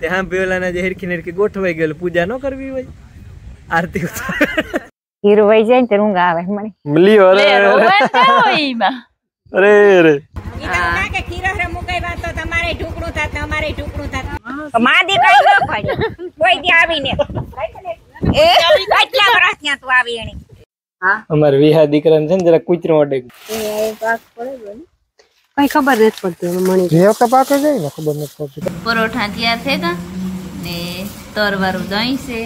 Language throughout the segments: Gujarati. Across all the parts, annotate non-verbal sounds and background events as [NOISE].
તે હા પેલાના જે હેરખી નેરખી ગોઠવાઈ ગયેલું પૂજા ન કરવી હોય. આરતી ઉતાર હીરો વહી જાય ને ત્યારે ઊંઘ આવે મને મલ્યો અરે તો અરે. અરે માં દી કઈ ન પડ્યું કોઈ દી આવીને એ કેટલા વર્ષ ત્યાં તું આવી એની? અમારે વિહા દીકરાને છે ને જરા કૂતરો અડે કઈ ખબર નથી પડતી મણી રેવ તો પાકે જાય ને ખબર નથી પડતી. પરોઠા તૈયાર થયા ને તરવાળું દહીં છે.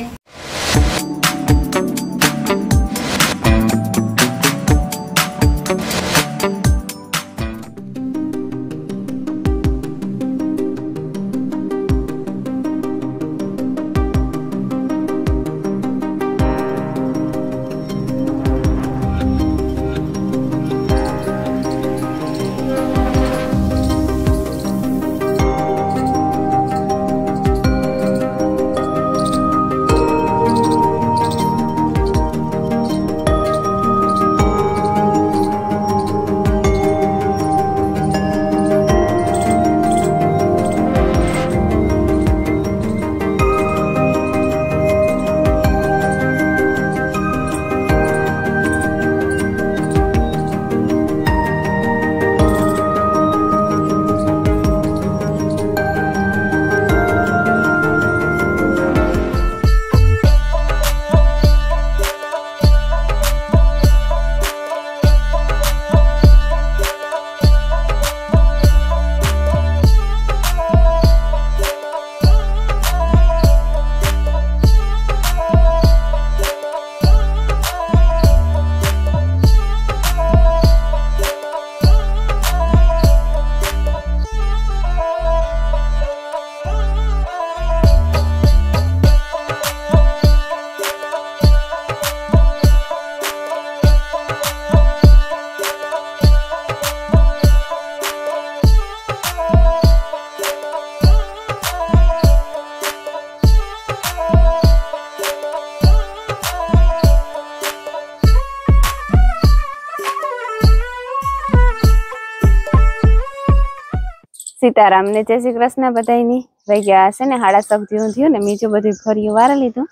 સીતારામ ને જય શ્રી કૃષ્ણ બધાયની. વહી ગયા હશે ને, હાડા શક જેવું થયું ને બીજું બધું ફર્યું વારે લીધું.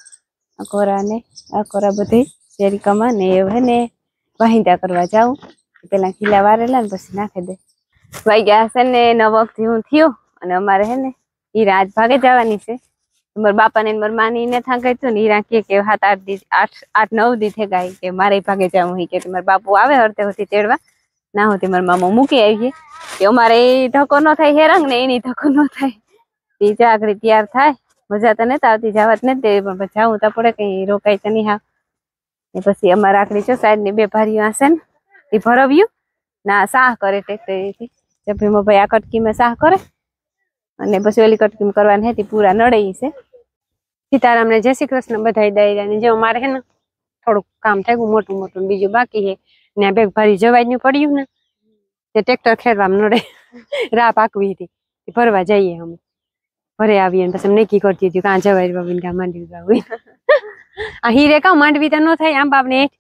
અકોરા ને, અકોરા બધી શેરીકામાં ને એવું ને, વાહિંદા કરવા જાઉં. પેલા ખીલા વારેલા ને પછી નાખી દે. વહી ગયા હશે ને નવક જેવું થયું અને અમારે હે ને, હીરા આજ ભાગે જવાની છે. મારા બાપા ને મારા માની ને થાંગાય તો ને, હીરા કે કે સાત, આઠ દી, આઠ આઠ, નવ દી થઈ ગઈ કે મારે ભાગે જવું કે મારા બાપુ આવે હરતે હોતી તેડવા. ના હોતી મારા મામા મૂકી આવીએ. કે અમારે એ ધક્કો ન થાય હેરંગ ને એની ધક્કો ન થાય. એ જાગડી તૈયાર થાય. મજા તો નથી આવતી જ નથી પણ પછી તો પડે, કઈ રોકાય તો નહીં હા ને પછી અમારે આકડી છે સાઈડ બે ભારીઓ હશે ને, એ ભરવ્યું. ના સાહ કરે ટ્રેક્ટરથી જભીમાં ભાઈ આ કટકીમાં સાહ કરે. અને પછી ઓલી કટકીમાં કરવાની હતી, પૂરા નડે છે. સીતારામ ને જય શ્રી કૃષ્ણ બધા દઈ ને જો મારે હે ને થોડુંક કામ થાય ગયું મોટું મોટું બીજું બાકી છે. ને બેગ ભારી જવાયનું પડ્યું ને તે ટ્રેક્ટર ખેરવામાં નડે. રાહ પાકવી હતી. ભરવા જઈએ અમે. ભરે આવીએ ને પછી નક્કી કરતી હતી કાં જવાય બાબી કાં માંડવી બાબી. આ હીરે કાં માંડવી તો ન થાય આમ બાપને હેઠ.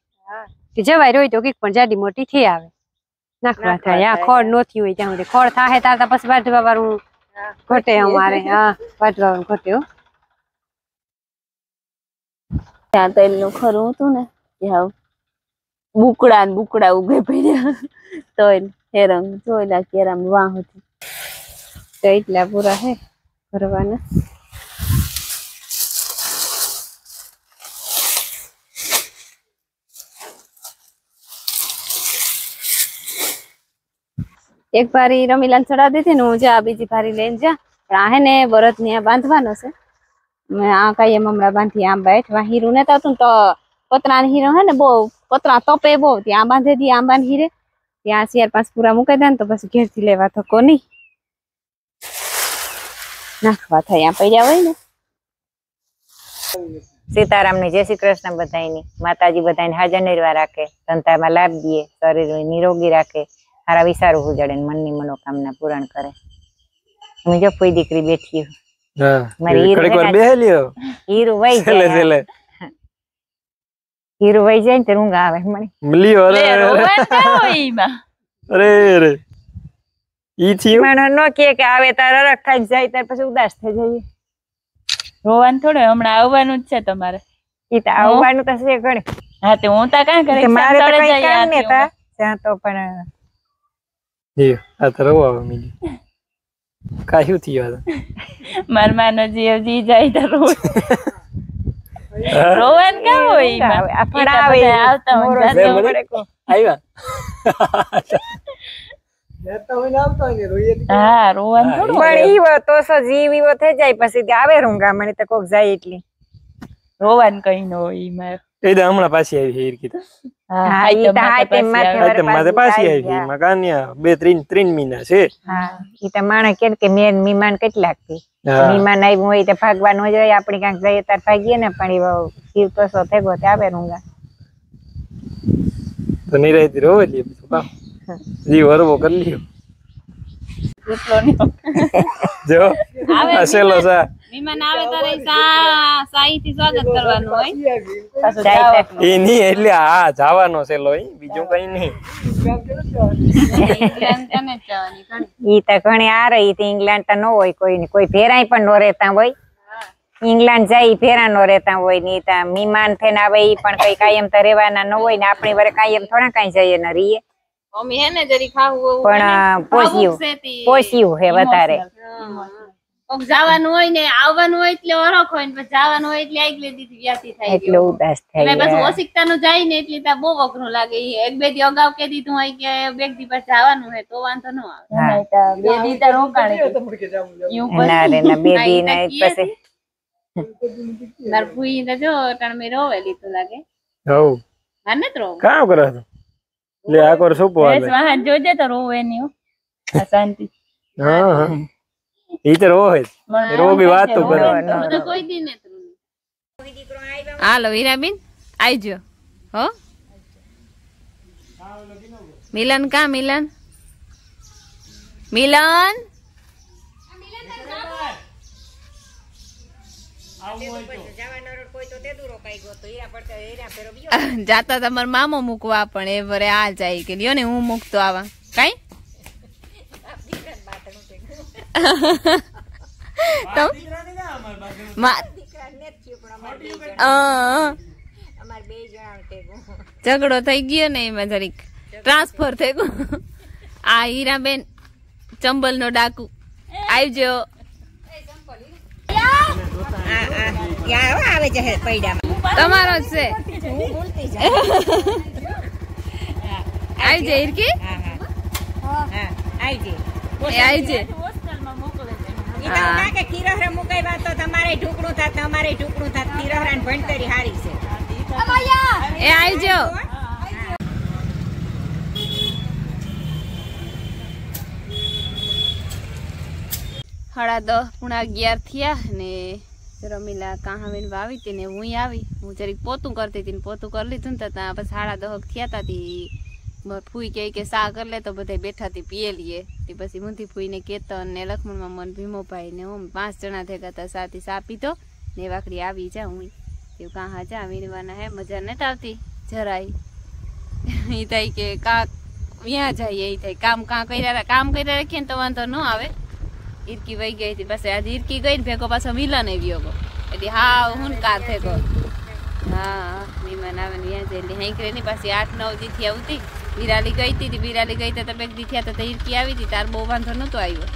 જવાય રોય તો કંઈક પણ જાડી મોટી થઈ આવે. નાખવા થાય. આ ખોળ નોથી હોય ત્યાં સુધી. ખોળ થાય તાર તા પછી વાઢવા વાળું ઘટે અમારે. હા વાટવા વાળું ઘટે હો. ત્યાં તેલનું ખરું હતું ને બુકડા ને બુકડા ઉગે પડ્યા. તોય હેરંગ જોયેલા કેરામ વાહ હતી. તો એટલા પૂરા હે ભરવાના. એક ભારી રમીલાને ચડાવી દીધી ને હું જા, બીજી ભારી લઈને જા. પણ આ હે ને બરત ને બાંધવાનો છે. આ કઈ એમ હમણાં બાંધી આમ બેઠવા હીરું ને તો તો પતરા હીરો હે ને બહુ પતરા તપે બહુ ત્યાં બાંધી દી આંબા હીરે ત્યાં ચાર પાંચ પૂરા મૂકી દે ને તો પછી ઘેરથી લેવા થકો નહીં. નાખવા થાય આ પડ્યા હોય ને. સીતારામ ને જય શ્રી કૃષ્ણ બધાની માતાજી બધાને હાજર નિર્વા રાખે ધંધામાં લાભ દે શરીર નિરોગી રાખે સારા વિચારું ઉજાડે ને મનની મનોકામના પૂરણ કરે. હું જો કોઈ દીકરી બેઠી મારી હીરો વહી જાય. છેલ્લે હીરું વહી જાય ને ત્યારે ઊંઘ આવે મને મલ્યો અરે અરે. ઈ થયું? મને નો કે કે આવે તાર અરખ ખાઈ જાય ત્યાર પછી ઉદાસ થઈ જઈએ. રોવાનું થોડું હમણાં આવવાનું જ છે તમારે. ઈ તો આવવાનું તો છે ઘણી. હા તે હું તા કાં કરે કે મારે તો કઈ કામ ને તા ત્યાં તો પણ જીવ આ તો રવો આવે મીલી. કાયું થયું? [LAUGHS] માર માનો જીવ જી જાય તો રોવે [LAUGHS] રોવાનું કાં હોય? આ બધા આવતા હોય. આવ્યા. હા રોવાનું કઈ ન હોય એ તો હમણાં પાછી આવી છે હિરકી તો. હા, ઈ તો હા, તે માથે મારે પાછી આવી કાન્યા બે ત્રણ ત્રણ મહિના છે. હા ઈ તો માણસ કે કે મેન મીમાન કેટલાકથી. મીમાન આવ્યું હોય તો ભાગવા ન જોઈએ આપણે ક્યાંક જઈએ તાર ભાગીએ ને પણ ઈવો જીવ તો સો થેગો તે આવે રૂંગા. તો નિરાયતી કામ. જીવ હરવો કરી લ્યો. જો આ સેલો મહેમાન આવે ત્યારે સા સાઈથી સ્વાગત કરવાનું હોય. પાછું જાય જાવા. તો. એ નહીં એટલે જવાનો બીજું કઈ ઘણી. ઈ તો ઘણી આ રહી તી ઇંગ્લેન્ડ તો ન હોય કોઈ ની. કોઈ ફેરાય પણ નો રહેતા હોય. ઇંગ્લેન્ડ જાય ફેરા નો રહેતા હોય ને. ત્યાં મીમાન થઈને આવે એ પણ કઈ કાયમ તો રહેવાના ન હોય ને. આપણી વરે કાયમ થોડા કાંઈ જઈએ ને રહીએ. મમ્મી હે ને જરી ખાવું પણ પોસ્યું. પોસ્યું હે વધારે. જવાનું હોય ને આવવાનું હોય એટલે ઓળખ હોય ને પછી જવાનું હોય એટલે આગલે દીથી વ્યાતી થાય એટલે ઉદાસ એટલે બસ ઓસિકતા ઓશિકતા નું જાય ને એટલે ત્યાં બહુ અઘરું લાગે. એક બે દી અગાઉ કે દીધું હોય કે બે દી પછી જવાનું હોય તો વાંધો ન આવે. હા. તા બે દી તાર રોકાણે ના રે ના બે [LAUGHS] દી ને પછી. માર ભૂઈ ને જો તણ મેં રોવે લીધું લાગે. હવ. માર નથી રોવું? કામ કરે છો? લે આ કર શું પોવા હાલે વાહન જોજે તો રોવે નહીં હો. આ શાંતિ. હા હા. ઈ તો રોવે. બી વાત તો કરે. તો. કોઈ દી ને હાલો હીરાબીન આવજો હો. મિલન કા મિલન? મિલન? [LAUGHS] જાતા તમાર મામો મૂકવા પણ એ ભરે આ જાય કે લ્યો ને હું મૂકતો આવા. કઈ? [LAUGHS] મા- ઝઘડો થઈ ગયો ને એમાં જરીક. ટ્રાન્સફર થઈ ગયું. આ હીરાબેન ચંબલ નો ડાકુ આવજો. આવે છે. પૈડામાં તમારો જ છે મુકાઈ તો તમારે ઢુકડું થાત તમારે ઢુકડું થાત. ખીરહરા ને ભણતરી હારી છે. એ આવજો સાડા દસ પૂણા અગિયાર થયા ને રમીલા કાહાવીને વાવી હતી ને હું આવી. હું જરીક પોતું કરતી હતી ને પોતું કરી લીધું ને ત્યાં પછી સાડા દહક થયા હતા તી. ફૂઈ કહે કે સા કરી લે તો બધા બેઠા હતી પીએ લઈએ તે પછી મુંથી ફૂઈને કેતન ને લખમણમાં મન ભીમોભાઈ ને હું પાંચ જણા થયા હતા સાથી સા પીધો ને વાકડી આવી જા હું તે કાં જા વીરવાના હે, મજા નથી આવતી. જરાય. ઈ થાય કે કાં ત્યાં જાય એ થાય. કામ કાં કર્યા કામ કર્યા રાખીએ ને તો વાંધો ન આવે. ઈરકી વહી ગઈ હતી. પછી આજે ઈરકી ગઈ ને ભેગો પાછો મિલન આવ્યો ગો. એટલે હા હું થે થેગો હા મહેમાન આવે ને ત્યાં જઈને હાઈકરે ની પાછી આઠ નવ દીથી આવતી. બિરાલી ગઈ હતી બિરાલી ગઈ તો બે દીથી તો ઈરકી આવી હતી તાર બહુ વાંધો નતો આવ્યો.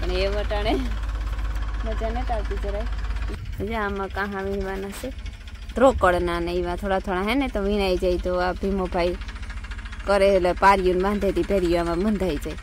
પણ એ વટાણે મજા નથી આવતી જરાય. જા આમાં કાં વીણવાના છે. રોકડના ને એવા થોડા થોડા હે ને તો વીણાઈ જાય તો આ ભીમોભાઈ કરે એટલે પારિયું બાંધે તી પહેર્યું આમાં બંધાઈ જાય.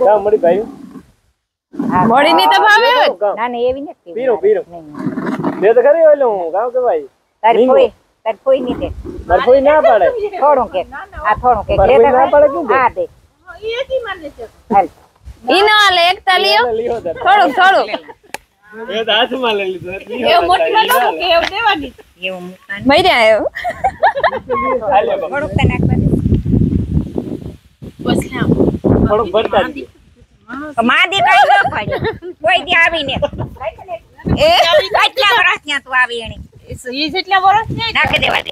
કામ મળી ભાઈ હા. મળીને તો ભાવે ના ના એવી નથી પીરો, પીરો. બે તો ખરી ઓલે હું કે ભાઈ? તારી કોઈ તારી કોઈ નહીં દે. મારે કોઈ ના પાડે. થોડું કે આ થોડું કે. લે ના પાડે દે? હા દે. ઈ ના હાલે એકતા લ્યો. એને લીધો તારે. થોડુંક થોડુંક. એ તો હાથમાં લઈ લીધો લીધો એવું મોટું કે એવું દેવાની. એવું મૂકવાનું. મર્યા એવું હાલે બાપા. થોડુંક નાખવા દે. થોડુંક ભરતા જ. કઈ ન પડી કોઈ દી આવીને. એ કેટલા વર્ષ ત્યાં તું આવી એની એ જેટલા વર્ષ ને નાખી દેવા દે.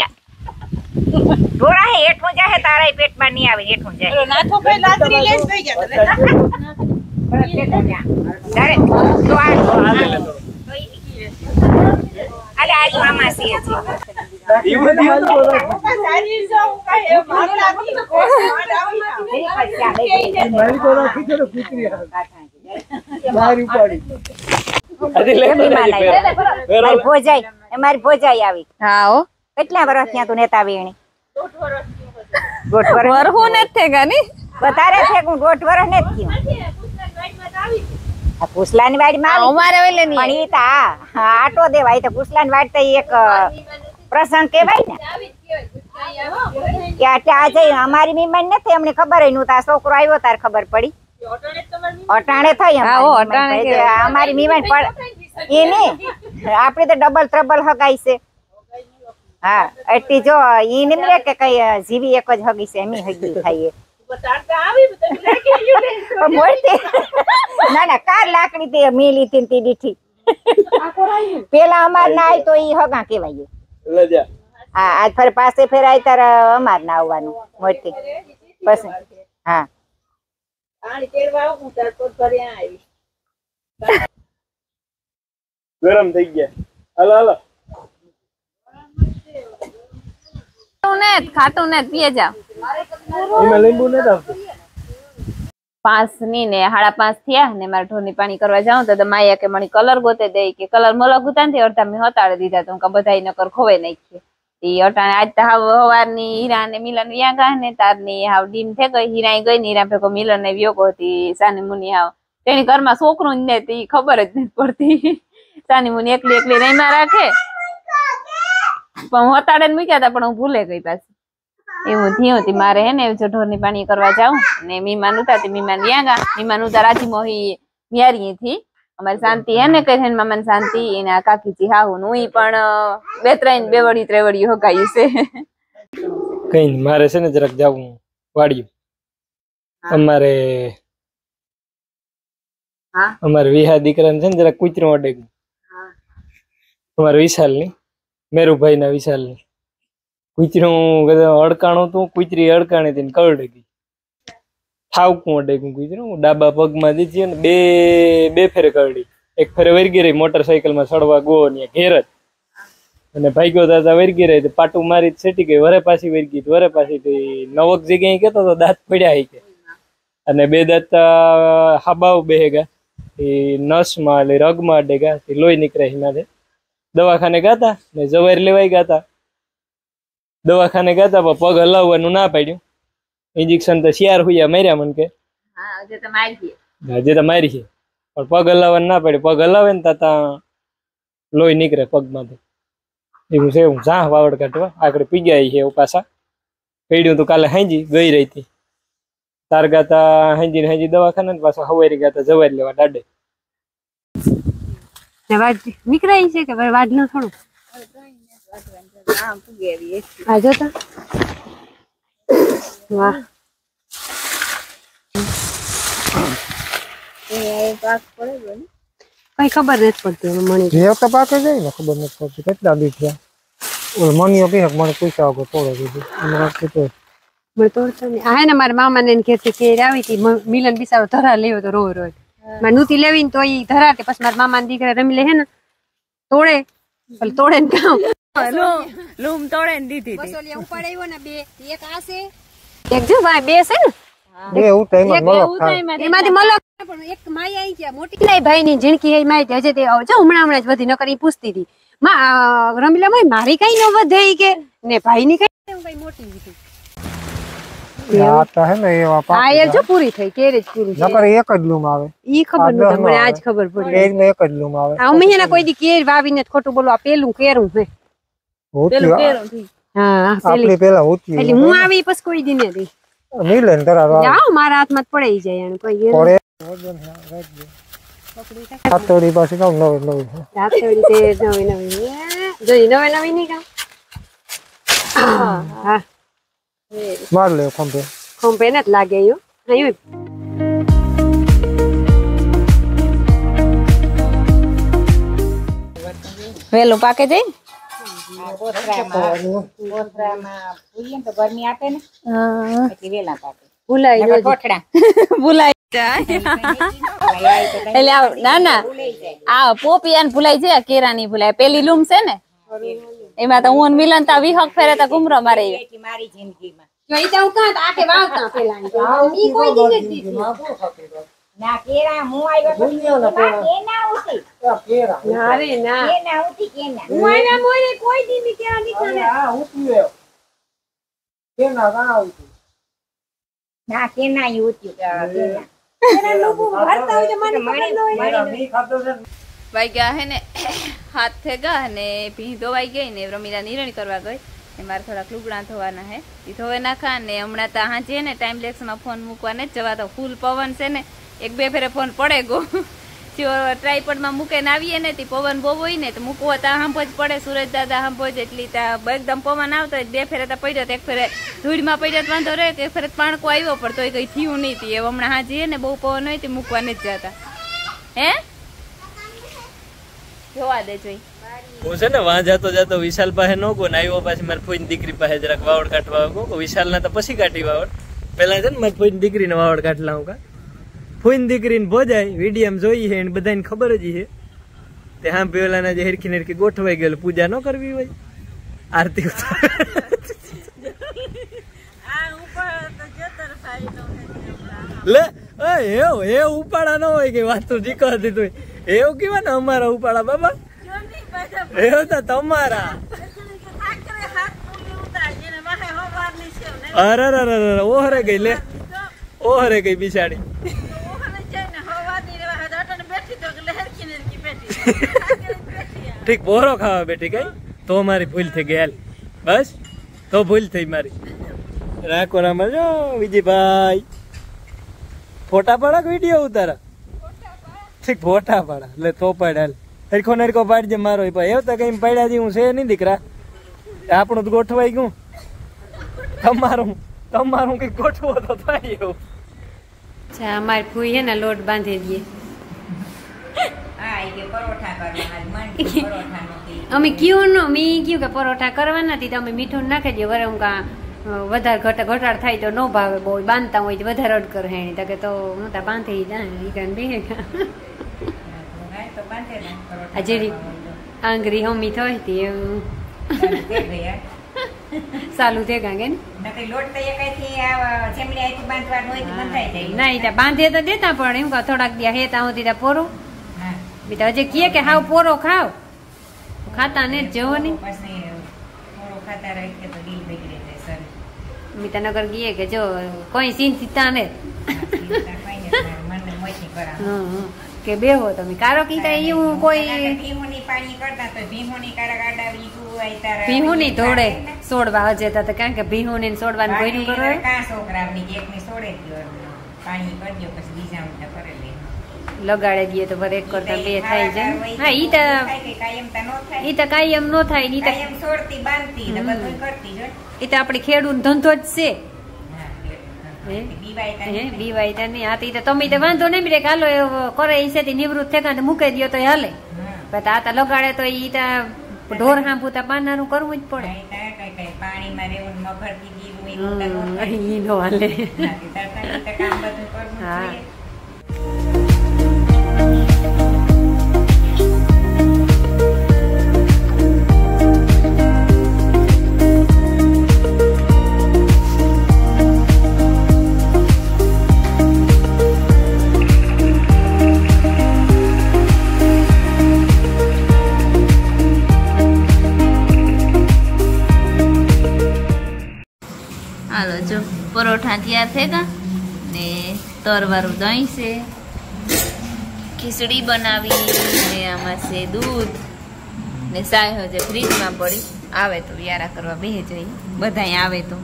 ઢોરા હે એઠું જાહે તારા પેટમાં નહીં આવે એઠું જાય. નાથો ભાઈ લાતરી લેસ થઈ ગયા તો આ મામા છે મારી. ભોજાઈ એ મારી ભોજાઈ આવી હા હો કેટલા વર્ષ ત્યાં તું નેતા આવી એની ને જ થેગા ની વધારે છે હું દોઢ વર્ષ ને થયું આ પુસલાની વાડીમાં આવી અમારે ઓલે ની પણ ઈ તો હા હા, આટો દેવાય તો પુસલાની વાડી તો એક પ્રસંગ કહેવાય ને. કે આ જઈ અમારી મહેમાન નથી અમને ખબર હોય નહોતું. આ છોકરો આવ્યો તાર ખબર પડી? અટાણે થઈ હા, અમારી મહેમાન. પણ એ ને આપડે તો ડબલ ત્રબલ હગાઈ છે. હા એટલી જો ઈ નિમ રે કે કઈ જીવી એક જ હગી છે એમી હગી થાય [LAUGHS] ના ના કાર લાકડી તે મેલી હતી ને તે દીઠી. પેલા અમાર ના આવી તો ઈ હગા કેવાય લે જા. હા આજ ફરે પાસે ફેરાય તાર અમાર ના આવવાનું મોટી પછી હા. ગરમ થઈ ગયા. હાલો હાલો. ખાટું ને ખાટું ને પીએ જાવ લીંબુ નથી આવતું. પાંચની ને સાડા પાંચ થયા ને મારે ઢોરની પાણી કરવા જાઉં તો માયા કે મને કલર ગોતે દે કે કલર મોલા ગુતા ને અડધા મેં હતાડે દીધા તો કે બધા નકર ખોવાઈ નાખીએ. અટાણે આજ તો હાવ હવારની હીરા ને મિલન વ્યા ગા ને તારની હાવ ડીમ થઈ ગઈ હીરા ગઈ ને હીરા ભેગો મિલન ને વ્યોગો હતી સાની મુની હાવ. તેની ઘરમાં છોકરું જ ને તી, ખબર જ નથી પડતી. સાની મુની એકલી એકલી રહીમાં રાખે. પણ હું હતાડે મૂક્યા હતા પણ હું ભૂલે ગઈ પાછી. એવું થયું હતી. મારે હે ને જો ઢોરની પાણી કરવા જાઉં ને મીમાન ઉતારતી મીમાન ગયા ગા. મીમાન ઉતાર રાજી મોહી મ્યારી થી. અમારી શાંતિ હે ને ને મામાને શાંતિ. એના કાકીજી હાહુ નું ઈ પણ બે ત્રણ બે વડી ત્રેવડી હોગાયું છે. કઈ મારે છે ને જરાક જાવું વાડ્યું અમારે અમારે વિહા દીકરાને છે ને જરાક કૂતરું અડે અમારે વિશાલની મેરુભાઈ ના વિશાલની કૂતરું અડકાણું તું કૂતરી અડકાણી હતી કરડી ગઈ. ઠાવકું અડેકું કૂતરું, ડાબા પગમાં દીધી ને બે બે ફેરે કરડી એક ફેરે વરગી રહી મોટરસાયકલમાં સડવા ગો ને ઘેર જ. અને ભાગ્યો દાદા વરગી રહી પાટું મારી જ છેટી ગઈ, વરે પાછી વરગી વરે પાછી નવક જગ્યાએ કેતો તો દાંત પડ્યા કે. અને બે દાંત હાબાવ બેહેગા એ નસમાં એટલે રગમાં અડેગા લોહી નીકળે એમાંથી દવાખાને ગાતા ને જવારી લેવાઈ ગાતા. દવાખાને ગાતા પણ પગ હલાવવાનું ના પાડ્યું. ઇન્જેક્શન તો શિયાર હુયા માર્યા મને કે. હજે તો મારી હજી તો મારી છે. પણ પગ હલાવવાનું ના પાડ્યું. પગ હલાવે ને તા ત્યાં લોહી નીકળે પગમાંથી. એવું છે હું જા વાવડ કાઢવા. આગળ પી ગયા છે એવું પાછા. પીડ્યું તું કાલે હાંજી ગઈ રહી હતી. તાર ગાતા હાંજી ને હાંજી દવાખાને ને પાછા હવારી ગાતા જવારી લેવા દાડે. નીકળાય છે કે વાડ થોડું? વાહ. કઈ ખબર નથી પડતી મણી જે વખતે પાકે જાય ને ખબર નથી પડતી. કેટલા દી થયા? મનીયો કહે કે મને પૂછ્યા વગર તોડે દીધું મને તો મને તોડતા નહીં. આ ને મારા મામા ને ઘેરથી કેર આવી હતી. મિલન બિસારો ધરા લેવો તો રોજ રોજ મારે નૂતી લેવી ને તો ઈ ધરાતે પછી મારા મામા ને દીકરા રમી લે હે ને. તોડે. તોડે ને કામ. લૂમ તોડે ને દીધી બસોલિયા ને બે એક આ છે. એક જો ભાઈ બે છે ને? બે હું મલક એમાંથી મલક પણ એક માઈ આવી ગયા મોટી. નહીં ભાઈ ની ઝીણકી હે માઈ હજે તે જો હમણાં હમણાં જ બધી નકર ઈ પૂછતી હતી. માં રમીલા માં મારી કઈ ન વધે કે? ને ભાઈ ની કઈ કઈ મોટી હતી. આ તો હે ને એવા આ એ જો પૂરી થઈ કેરી પૂરી નકર એક જ લૂમ આવે. ઈ ખબર નતો મને આજ ખબર પડી. કેરીમાં એક જ લૂમ આવે. આ અમે કોઈ દી કેર વાવીને ને ખોટું બોલો આ પેલું કેરું છે આપણી પેલા. હોતી એટલે હું આવી પછી કોઈ દી નથી મિલે ને તરાર જાઓ મારા હાથમાં પડી જાય એને કોઈ પડે. સાતોડી પાછી કામ નવી નવી છે. તે નવી નવી. જોઈ નવી નવી નહીં કામ? હા હા. માર લે ખંભે. ખંભે ને જ લાગે યો. અહીં વેલું પાકે જાય [LAUGHS] ભૂલાઈ જાય. [LAUGHS] આ ના ના. આ પોપિયાન ભૂલાઈ જાય કેરાની ભૂલાય. પેલી લૂમ છે ને? એમાં તો હું મિલન તા વિહક ફેરે તો ઘુમરો મારે. મારી જિંદગીમાં. જો ઈ કાં આખે વાવતા પેલા કોઈ દીધી. ના કેરા હું આવ્યો તો કેના ઉતી ના રે ના. કેના ઉતી કેના હું આવ્યા મોરે કોઈ દી ની ક્યાં દીધા ને ના કેના ઈ ઉતી કેના ભરતા હોય મને ખબર ન. હોય. વાગ્યા હે ને હાથ થે ગયા ને ભી ધોવાઈ ગઈ ને રમીલા નિરણી કરવા ગઈ. ને મારે થોડાક લુગડા ધોવાના હે. ઈ ધોવે નાખા ને હમણાં તો હાજે ને ટાઈમ લેક્સમાં ફોન મૂકવા ને જ જવા તો ફૂલ પવન છે ને એક બે ફેરે ફોન પડે ગો. જો ટ્રાયપોડમાં મૂકે ને આવીએ ને તે પવન બહુ હોય ને તો મૂકવો તા હાંભો જ પડે, સુરજ દાદા હાંભો જ એટલી એકદમ પવન આવતો બે ફેરે તો પડ્યો એક ફેરે ધૂળમાં પડ્યો તો વાંધો રહે કે એક ફેરે પાણકો આવ્યો પણ તોય કઈ થયું નહીં તી. હમણાં હાજીએ ને બહુ પવન હોય તે મૂકવા નથી જતા. હે? જોવા દે જોઈ. હું છે ને વાં વિશાલ પાસે નો ગો ને આવ્યો પાછી મારી દીકરી પાસે જરાક વાવડ કાઢવા ગયો વિશાલ તો પછી કાઢી વાવડ. પેલા છે ને મારી ફોઈની દીકરીને વાવડ કાઢ લાવું કા? ફોઈની દીકરીને ભોજાય વિડીયમ જોઈએ છે એને બધાને ખબર જ છે. તે હા પેલાના જે હેરખી હેરખી ગોઠવાઈ ગયેલું પૂજા ન કરવી હોય? આરતી લે એવું એ ઉપાડા ન હોય કે વાત તું જીકો દીધું એવું કેવા ને અમારા ઉપાડા બાબા? એવું તો તમારા. અરે ઓહરે ગઈ લે. ઓહરે ગઈ બિચારી. ઠીક, બોરો ખાવા બેઠી કઈ તો મારી ભૂલ થઈ ગઈ, હાલ. બસ, તો ભૂલ થઈ મારી. રાખો રામા જો વિજયભાઈ. ફોટા પાડા કે વીડિયો ઉતારા? ઠીક, ફોટા પાડા. એટલે તો પાડ, હાલ. હરખો નરખો પાડજે મારો ભાઈ. એવું તો કઈ પાડ્યા જેવું છે નહીં, દીકરા. આપણું તો ગોઠવાઈ ગયું તમારું તમારું કઈ ગોઠવો તો થાય એવું. અમારી ફૂઈ હે ને, લોટ બાંધી દઈએ. હા અમે કયું ન મેં કયું કે પરોઠા કરવાના હતી [LAUGHS] અમે મીઠું નાખી દઈએ. વરે હું કા વધારે ઘટ ઘટાડ થાય તો ન ભાવે બહુ બાંધતા હોય તો વધારે અડ કરે હેણી. તો કે તો હું તા બાંધી જાય બે આંગરી જેરી આંગળી હમી થઈ હતી એવું દે ચાલુ થઈ ગયા ને? ના બાંધે તો દેતા પણ એમ થોડાક દિયા હેતા હોતી ત્યાં પોરો. હા બીજા હજી કીએ કે હાવ પોરો ખાવ. ખાતા ને જવો નહીં પછી થોડું કે કે જો કોઈ ને. કઈ નથી, મનને મોચી કરાવે. હં, હં. કે બેહો તમે. કારો કીતા એવું કોઈ ભીમુની કરતા તો ભીમુની કારા ગાડાવી તું આઈ ની. ધોડે સોડવા હજેતા તો કારણ કે ભીહું ને સોડવાનું ભર્યું કરો પાણી કાં છોકરાવની કે એકની સોડે પાણી કરજો પછી બીજા કરે. લગાડે દઈએ તો ભલે એક કરતા બે થાય જાય હા ઈ તો. ઈ તો કાયમ નો થાય ઈ તો કાયમ છોડતી બાંધતી ને બધું કરતી જો ઈ તો આપણે ખેડૂત ધંધો જ છે. હા, બીવાય નહીં. બીવાય તો નહીં. આ તો તમે તો વાંધો નહીં બ્રેક હાલો કરે ઈ છે નિવૃત્ત થયા તો મૂકી દો તો હાલે. પણ આ તો લગાડે તો ઈ તો ઢોર હાંભું તો પાનાનું કરવું જ પડે. પાણીમાં રહેવું મગર એ ઈ નો હાલે. હા, તરવાળું દહીં છે. ખીચડી બનાવી અને આમાં છે દૂધ. ને સાય હજે ફ્રીજમાં પડી, આવે તો વ્યારા કરવા બે જઈ બધાય આવે તો.